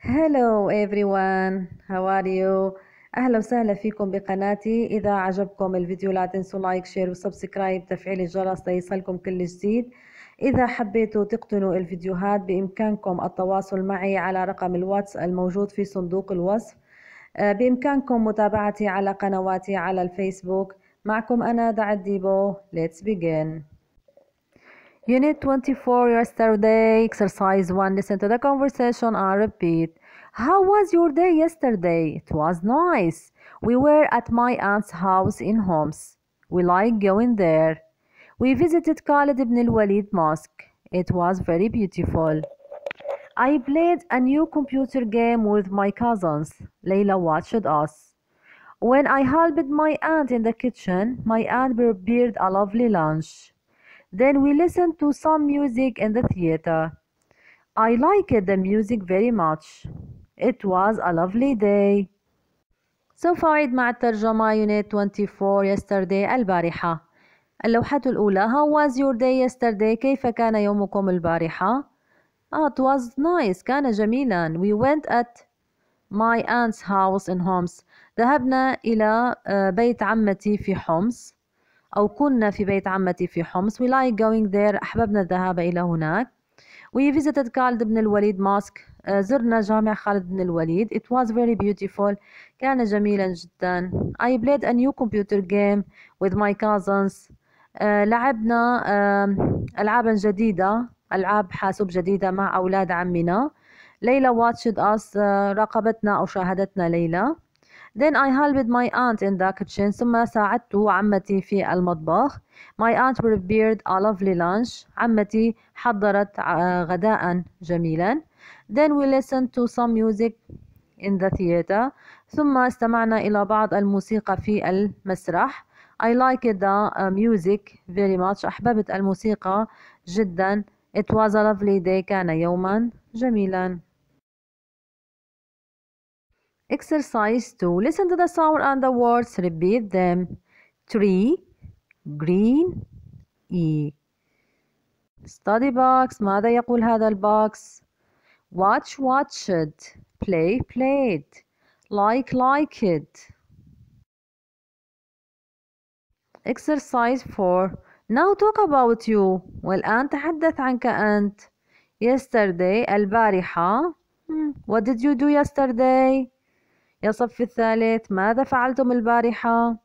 Hello everyone. How are you? أهلا وسهلا فيكم بقناتي. إذا عجبكم الفيديو لا تنسوا like share و subscribe. تفعيل الجرس ليصلكم كل جديد. إذا حبيتوا تقتنوا الفيديوهات بإمكانكم التواصل معي على رقم الواتس الموجود في صندوق الوصف. آه، بإمكانكم متابعتي على قنواتي على الفيسبوك. معكم أنا دعد ديبو. Let's begin. Unit 24 yesterday exercise 1 listen to the conversation and repeat How was your day yesterday? It was nice. We were at my aunt's house in Homs. We like going there. We visited Khalid ibn al-Walid Mosque. It was very beautiful. I played a new computer game with my cousins. Layla watched us. When I helped my aunt in the kitchen, my aunt prepared a lovely lunch. Then we listened to some music in the theater. I liked the music very much. It was a lovely day. سوف أعيد مع الترجمة Unit 24 yesterday البارحة اللوحة الأولى How was your day yesterday? كيف كان يومكم البارحة؟ Ah, it was nice كان جميلا We went at my aunt's house in Homs ذهبنا إلى بيت عمتي في حمص أو كنا في بيت عمتي في حمص. We like going there. أحببنا الذهاب إلى هناك. We visited Khalid بن الوليد mosque. زرنا جامع خالد بن الوليد It was very beautiful. كان جميلا جدا. I played a new computer game with my cousins. لعبنا ألعابا جديدة. ألعاب حاسوب جديدة مع أولاد عمنا. ليلى watched us راقبتنا أو شاهدتنا ليلى. Then I helped my aunt in the kitchen ثم ساعدت عمتي في المطبخ My aunt prepared a lovely lunch عمتي حضرت غداء جميلا Then we listened to some music in the theater ثم استمعنا إلى بعض الموسيقى في المسرح I liked the music very much أحببت الموسيقى جدا It was a lovely day كان يوما جميلا Exercise 2 Listen to the sound and the words repeat them Tree green E Study box ماذا يقول هذا البوكس Watch watched Play played Like liked Exercise 4 Now talk about you والآن تحدث عنك أنت Yesterday البارحة What did you do yesterday? يا صف الثالث ماذا فعلتم البارحة؟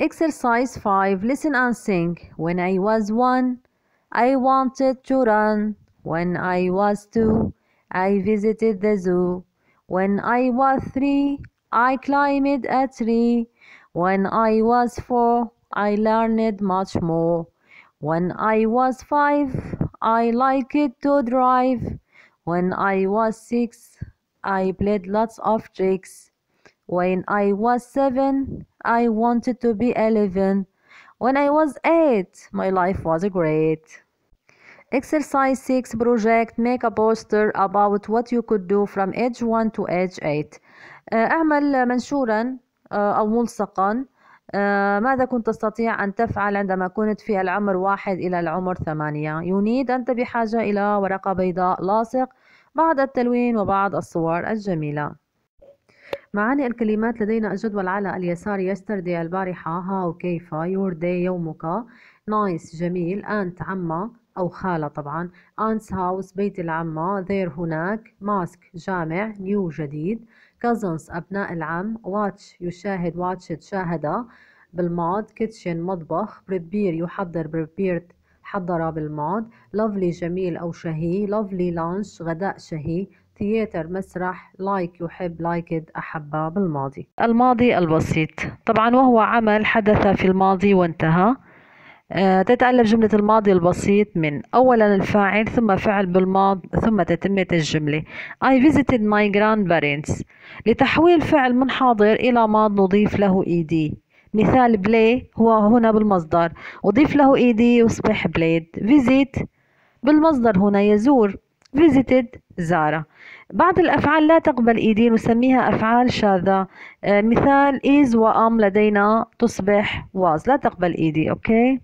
Exercise 5 Listen and sing When I was one I wanted to run When I was two I visited the zoo When I was three I climbed a tree When I was four I learned much more When I was five I liked to drive When I was six I played lots of tricks. When I was seven, I wanted to be eleven. When I was eight, my life was great. Exercise 6 project Make a poster about what you could do from age 1 to age 8 اعمل منشورا أو ملصقا ماذا كنت تستطيع أن تفعل عندما كنت في العمر واحد إلى العمر ثمانية need أنت بحاجة إلى ورقة بيضاء لاصق بعض التلوين وبعض الصور الجميلة. معاني الكلمات لدينا الجدول على اليسار. Yesterday البارحة. هاو كيف؟ Your day. يومك. Nice. جميل. أنت عمة. أو خالة طبعا. Aunt's house. بيت العمة. There هناك. Mosque جامع. New جديد. Cousins. أبناء العم. Watch. يشاهد. Watched شاهد بالماض. Kitchen. مطبخ. Prepare. يحضر. Prepared حضر بالماض. Lovely جميل أو شهي. Lovely lunch غداء شهي. Theater مسرح. Like يحب. Liked أحب بالماضي. الماضي البسيط. طبعا وهو عمل حدث في الماضي وانتهى. أه تتألف جملة الماضي البسيط من أولا الفاعل ثم فعل بالماض ثم تتمة الجملة. I visited my grandparents. لتحويل فعل من حاضر إلى ماض نضيف له ed مثال play هو هنا بالمصدر أضيف له ed يصبح played visit بالمصدر هنا يزور visited زار بعض الأفعال لا تقبل ed نسميها أفعال شاذة آه مثال is و am لدينا تصبح was لا تقبل ed okay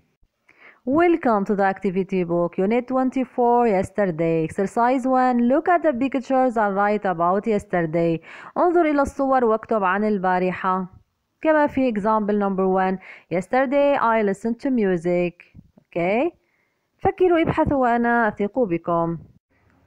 Welcome to the activity book, Unit 24, yesterday. Exercise 1. Look at the pictures and write about yesterday. انظر إلى الصور واكتب عن البارحة. كما في example number 1. Yesterday I listened to music. Okay. فكروا ابحثوا وأنا أثق بكم.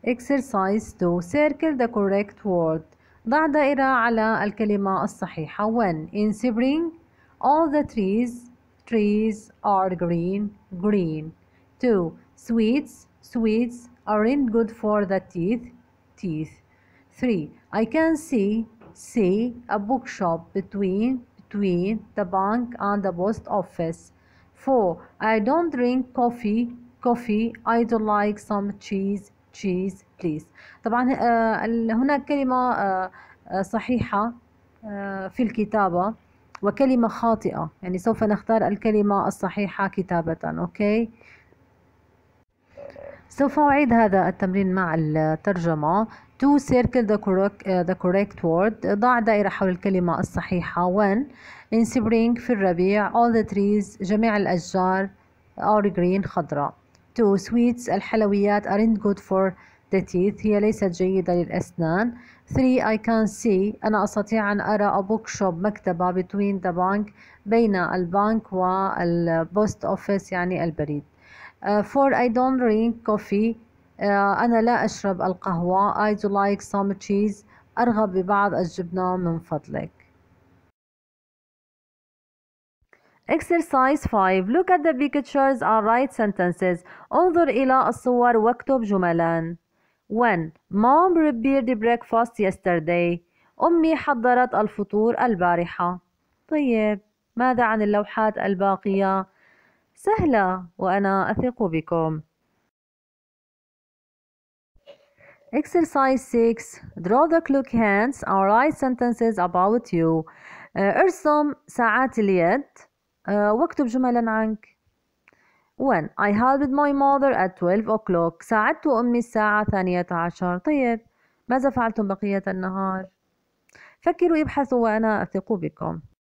Exercise 2. Circle the correct word. ضع دائرة على الكلمة الصحيحة. 1. In spring, all the trees trees are green green 2 sweets sweets aren't good for the teeth teeth 3 i can see see a bookshop between between the bank and the post office 4 i don't drink coffee coffee i do like some cheese cheese please طبعا هناك كلمة صحيحة في الكتابة وكلمة خاطئة يعني سوف نختار الكلمة الصحيحة كتابة أوكي سوف أعيد هذا التمرين مع الترجمة. To circle the correct, uh, the correct word. ضع دائرة حول الكلمة الصحيحة. When? In spring في الربيع. All the trees جميع الأشجار are green خضراء. Two sweets الحلويات aren't good for the teeth. هي ليست جيدة للأسنان. 3 I can see. أنا أستطيع أن أرى a bookshop مكتبة between the bank بين البنك والبوست أوفيس يعني البريد. Uh, 4 I don't drink coffee uh, أنا لا أشرب القهوة I do like some cheese أرغب ببعض الجبنة من فضلك Exercise 5 Look at the pictures and write sentences انظر إلى الصور واكتب جملاً 1. Mom prepared breakfast yesterday. أمي حضرت الفطور البارحة. طيب ماذا عن اللوحات الباقية؟ سهلة وأنا أثق بكم. Exercise 6 Draw the clock hands and write sentences about you. ارسم ساعات اليد واكتب جملا عنك. 1. I helped my mother at 12 o'clock. ساعدت أمي الساعة الثانية عشر. طيب ماذا فعلتم بقية النهار؟ فكروا ابحثوا وأنا أثق بكم.